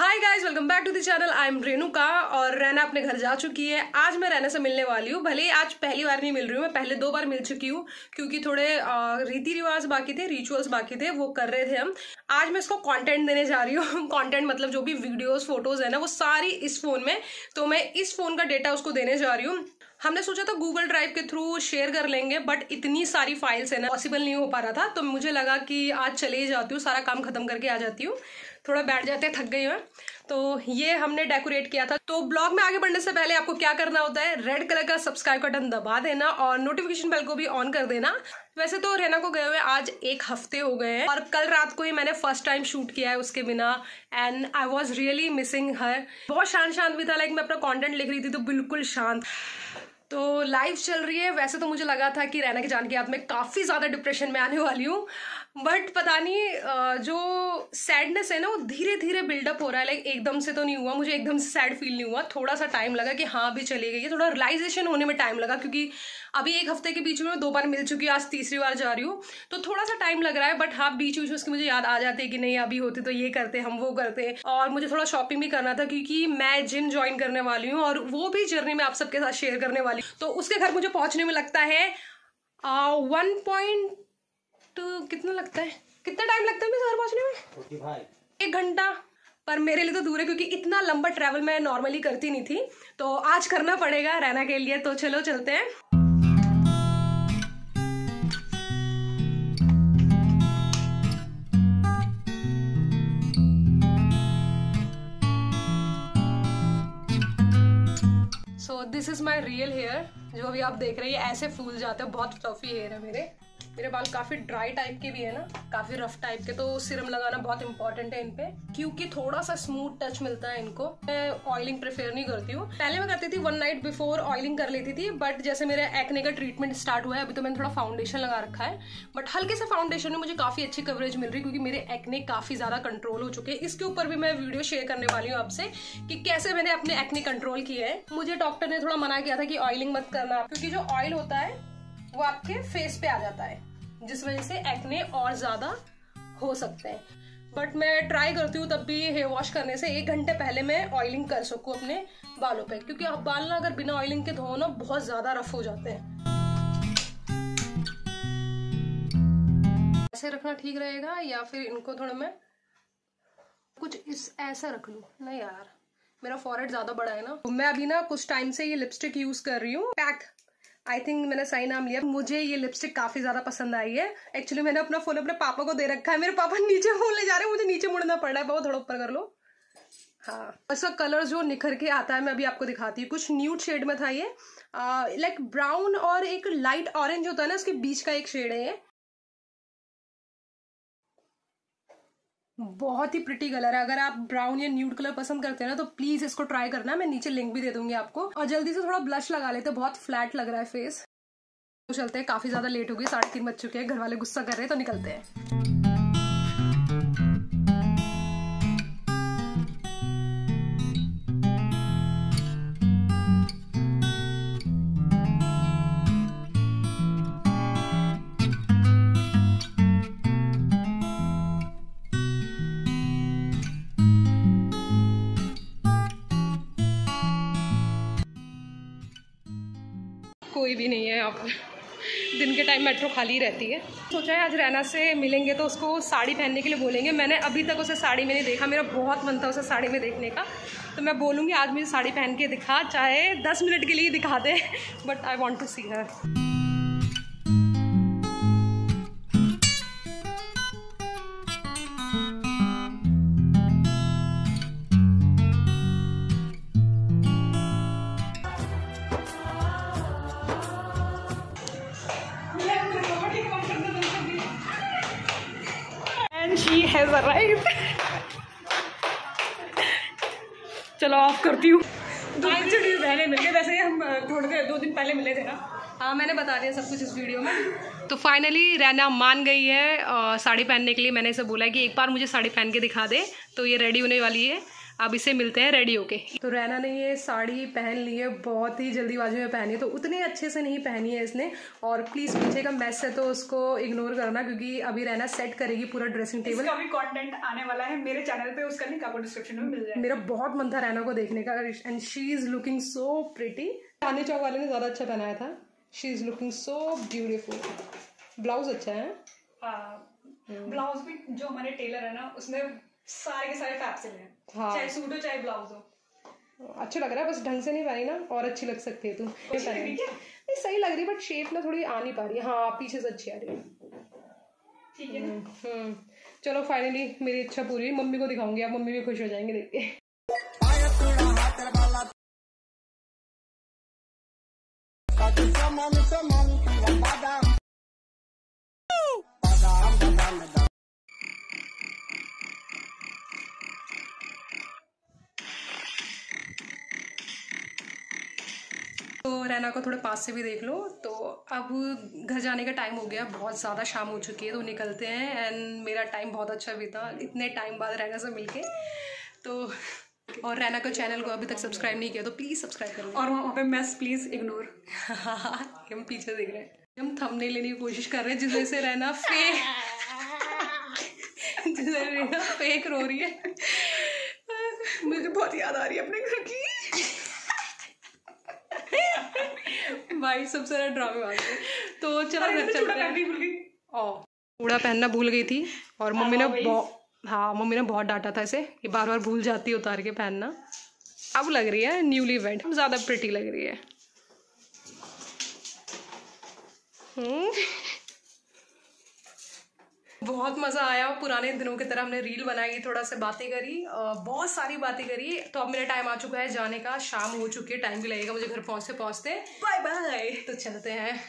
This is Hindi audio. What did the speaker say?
Hi guys welcome back to the channel I am Renuka और रैना अपने घर जा चुकी है। आज मैं रैना से मिलने वाली हूँ। भले ही आज पहली बार नहीं मिल रही हूँ, मैं पहले दो बार मिल चुकी हूँ, क्योंकि थोड़े रीति रिवाज बाकी थे रिचुअल्स बाकी थे, वो कर रहे थे हम। आज मैं इसको कंटेंट देने जा रही हूँ। कॉन्टेंट मतलब जो भी वीडियोज़ फ़ोटोज़ है ना, वो सारी इस फ़ोन में। तो मैं इस फ़ोन का डेटा उसको देने जा रही हूँ। हमने सोचा था गूगल ड्राइव के थ्रू शेयर कर लेंगे बट इतनी सारी फाइल्स है ना पॉसिबल नहीं हो पा रहा था तो मुझे लगा कि आज चले ही जाती हूँ, सारा काम खत्म करके आ जाती हूँ। थोड़ा बैठ जाते थक गई मैं तो ये हमने डेकोरेट किया था। तो ब्लॉग में आगे बढ़ने से पहले आपको क्या करना होता है रेड कलर का सब्सक्राइब बटन दबा देना और नोटिफिकेशन बेल को भी ऑन कर देना। वैसे तो रहना को गए हुए आज एक हफ़्ते हो गए हैं और कल रात को ही मैंने फ़र्स्ट टाइम शूट किया है उसके बिना and I was really missing her बहुत शांत शांत भी था लाइक मैं अपना कॉन्टेंट लिख रही थी तो बिल्कुल शांत। तो लाइव चल रही है। वैसे तो मुझे लगा था कि रहना के जान के याद में काफ़ी ज़्यादा डिप्रेशन में आने वाली हूँ। बट पता नहीं जो सैडनेस है ना, वो धीरे धीरे बिल्डअप हो रहा है। लाइक एकदम से तो नहीं हुआ, मुझे एकदम से सैड फील नहीं हुआ। थोड़ा सा टाइम लगा कि हाँ भी चली गई है। थोड़ा रिलाइजेशन होने में टाइम लगा, क्योंकि अभी एक हफ़्ते के बीच में दो बार मिल चुकी है, आज तीसरी बार जा रही हूँ। तो थोड़ा सा टाइम लग रहा है बट हाँ बीच बीच में उसकी मुझे याद आ जाती है कि नहीं, अभी होती तो ये करते, हम वो करते। और मुझे थोड़ा शॉपिंग भी करना था, क्योंकि मैं जिम ज्वाइन करने वाली हूँ, और वो भी जर्नी मैं आप सबके साथ शेयर करने वाली हूँ। तो उसके घर मुझे पहुँचने में लगता है वन पॉइंट कितना लगता है? कितना टाइम लगता है घर पहुँचने में? भाई एक घंटा। पर मेरे लिए तो दूर है क्योंकि इतना लंबा ट्रैवल मैं नॉर्मली करती नहीं थी। तो आज करना पड़ेगा रहना के लिए तो चलो चलते हैं। So this is my real hair जो अभी आप देख रहे हैं ऐसे फूल जाते हैं बहुत फ्लफी हेयर है मेरे। मेरे बाल काफ़ी ड्राई टाइप के भी है ना, काफ़ी रफ टाइप के तो सिरम लगाना बहुत इंपॉर्टेंट है इनपे क्योंकि थोड़ा सा स्मूथ टच मिलता है इनको। मैं ऑयलिंग प्रेफर नहीं करती हूँ। पहले मैं करती थी वन नाइट बिफोर ऑयलिंग कर लेती थी बट जैसे मेरे एक्ने का ट्रीटमेंट स्टार्ट हुआ है, अभी तो मैंने थोड़ा फाउंडेशन लगा रखा है बट हल्के से फाउंडेशन में मुझे काफ़ी अच्छी कवरेज मिल रही है, क्योंकि मेरे एक्ने काफ़ी ज़्यादा कंट्रोल हो चुके हैं। इसके ऊपर भी मैं वीडियो शेयर करने वाली हूँ आपसे, कि कैसे मैंने अपने एक्ने कंट्रोल किए हैं। मुझे डॉक्टर ने थोड़ा मना किया था कि ऑयलिंग मत करना, क्योंकि जो ऑयल होता है, वो आपके फेस पे आ जाता है। जिस वजह से एक्ने और ज़्यादा हो सकते हैं। बट मैं ट्राई करती हूँ तब भी हेयर वॉश करने से, एक घंटे पहले मैं ऑयलिंग कर सकूँ अपने बालों पे। क्योंकि अब बाल ना अगर बिना ऑयलिंग के धो ना, बहुत ज़्यादा रफ हो जाते हैं। ऐसे रखना ठीक रहेगा या फिर इनको थोड़ा मैं कुछ इस, ऐसा रख लूँ? नहीं यार, मेरा फॉरहेड ज़्यादा बड़ा है ना। मैं अभी ना कुछ टाइम से ये लिपस्टिक यूज़ कर रही हूँ। पैक आई थिंक मैंने सही नाम लिया। मुझे ये लिपस्टिक काफ़ी ज़्यादा पसंद आई है। एक्चुअली मैंने अपना फ़ोन अपने पापा को दे रखा है। मेरे पापा नीचे फ़ोन ले जा रहे हैं। मुझे नीचे मुड़ना पड़ रहा है। बहुत थोड़ा ऊपर कर लो। हाँ। ऐसा कलर जो निखर के आता है, मैं अभी आपको दिखाती हूँ। कुछ न्यूड शेड में था ये। लाइक ब्राउन और एक लाइट ऑरेंज होता है ना, उसके बीच का एक शेड है ये। बहुत ही प्रिटी कलर है। अगर आप ब्राउन या न्यूड कलर पसंद करते हैं ना तो प्लीज़ इसको ट्राई करना। मैं नीचे लिंक भी दे दूँगी आपको। और जल्दी से थोड़ा ब्लश लगा लेते बहुत फ्लैट लग रहा है फेस तो चलते हैं। काफ़ी ज़्यादा लेट हो गई। साढ़े तीन बज चुके हैं। घर वाले गुस्सा कर रहे हैं तो निकलते हैं। कोई भी नहीं है यहाँ पर दिन के टाइम मेट्रो खाली रहती है। सोचा है आज रैना से मिलेंगे तो उसको साड़ी पहनने के लिए बोलेंगे। मैंने अभी तक उसे साड़ी में नहीं देखा, मेरा बहुत मन था उसे साड़ी में देखने का। तो मैं बोलूँगी, आज मुझे साड़ी पहन के दिखा, चाहे दस मिनट के लिए दिखा दे but I want to see her has arrived. चलो ऑफ़ करती हूँ। दो मिल गए वैसे हम थोड़ी देर दो दिन पहले मिले थे ना। हाँ मैंने बता दिया सब कुछ इस वीडियो में। तो फाइनली रैना मान गई है साड़ी पहनने के लिए। मैंने इसे बोला कि एक बार मुझे साड़ी पहन के दिखा दे तो ये रेडी होने वाली है। अब इसे मिलते हैं रेडी होके। तो रैना ने ये साड़ी पहन ली है बहुत ही जल्दीबाजी में पहनी है तो उतने अच्छे से नहीं पहनी है इसने। और प्लीज़ पीछे का मैस है तो उसको इग्नोर करना क्योंकि अभी रैना सेट करेगी पूरा ड्रेसिंग टेबल इसका भी कंटेंट आने वाला है मेरे चैनल पे उसका लिंक आपको डिस्क्रिप्शन में मिल जाएगा। मेरा बहुत मन था रैना को देखने का and she is looking so pretty Chandi Chowk वाले ने ज़्यादा अच्छा पहनाया था। She is looking so beautiful blouse अच्छा है? ब्लाउज हाँ, भी जो हमारे टेलर है ना उसने सारे के सारे फैब से लिए हाँ। चाहे सूट हो चाहे ब्लाउज हो। अच्छा लग रहा है बस ढंग से नहीं पहनी ना और अच्छी लग सकती है तू। लग रही क्या? नहीं सही लग रही बट शेप ना थोड़ी आ नहीं पा रही है। पीछे से अच्छी आ रही है। ठीक है हम्म चलो फाइनली मेरी इच्छा पूरी हुई। मम्मी को दिखाऊँगी आप मम्मी भी खुश हो जाएँगे देख के। तो रैना को थोड़े पास से भी देख लो। तो अब घर जाने का टाइम हो गया। बहुत ज़्यादा शाम हो चुकी है तो निकलते हैं। एंड मेरा टाइम बहुत अच्छा भी था। इतने टाइम बाद रैना से मिलके। तो और रैना का चैनल को अभी तक सब्सक्राइब नहीं किया तो प्लीज़ सब्सक्राइब करो। और वहाँ पे मैस प्लीज़ इग्नोर हम पीछे देख रहे हैं। हम थमने लेने की कोशिश कर रहे हैं जिसमें से रहना फेक जिसमें रहना फेक रो रही है। मुझे बहुत याद आ रही है अपने घर। भाई सबसे ज़्यादा ड्रामे वाले तो चलो घर चलते हैं। ओ कूड़ा पहनना भूल गई थी और मम्मी ने हाँ, बहुत हाँ मम्मी ने बहुत डांटा था इसे कि बार बार भूल जाती है उतार के पहनना। अब लग रही है न्यूली वेड ज़्यादा प्रिटी लग रही है। हम्म। बहुत मज़ा आया पुराने दिनों की तरह हमने रील बनाई थोड़ा सा बातें करी बहुत सारी बातें करी। तो अब मेरा टाइम आ चुका है जाने का शाम हो चुकी है टाइम भी लगेगा मुझे घर पहुँचते पहुँचते बाय बाय तो चलते हैं।